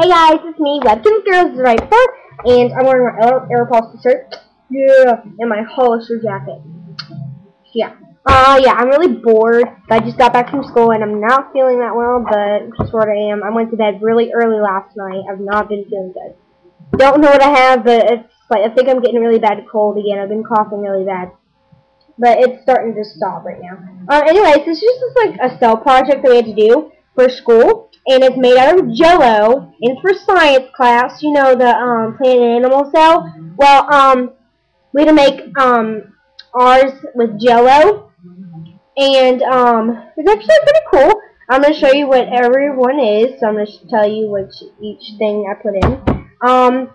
Hey guys, it's me, Webkinz Girls right Viper, and I'm wearing my Aer Aeropostale shirt, yeah, and my Hollister jacket. Yeah. Uh, yeah, I'm really bored. I just got back from school, and I'm not feeling that well, but sort of am. I went to bed really early last night. I've not been feeling good. Don't know what I have, but it's like, I think I'm getting really bad cold again. I've been coughing really bad. But it's starting to stop right now. Um, anyways, this is just like a cell project that we had to do for school, and it's made out of jello. And for science class, you know the um, plant and animal cell. Well, um, we had to make um, ours with jello, and um, it's actually pretty cool. I'm going to show you what everyone is. So I'm going to tell you which each thing I put in. Um,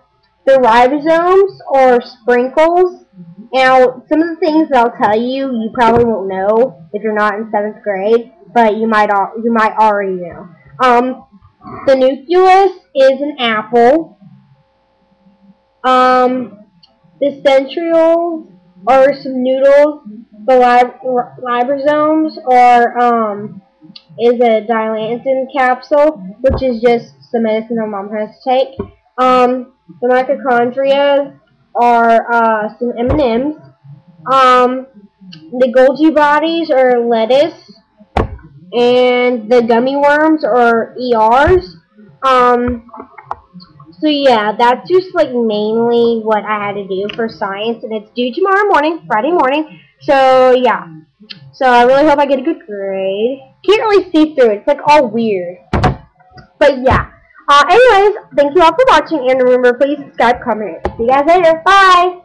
the ribosomes or sprinkles. Now, some of the things that I'll tell you, you probably won't know if you're not in seventh grade but you might you might already know. Um, the nucleus is an apple. Um, the centrioles are some noodles. The lib ribosomes are um, is a dilantin capsule, which is just some medicine my mom has to take. Um, the mitochondria are uh, some M&Ms. Um, the Golgi bodies are lettuce and the gummy worms or ERs. Um, so yeah, that's just like mainly what I had to do for science, and it's due tomorrow morning, Friday morning. So yeah, so I really hope I get a good grade. Can't really see through it; it's like all weird. But yeah. Uh, anyways, thank you all for watching, and remember, please subscribe, comment. See you guys later. Bye.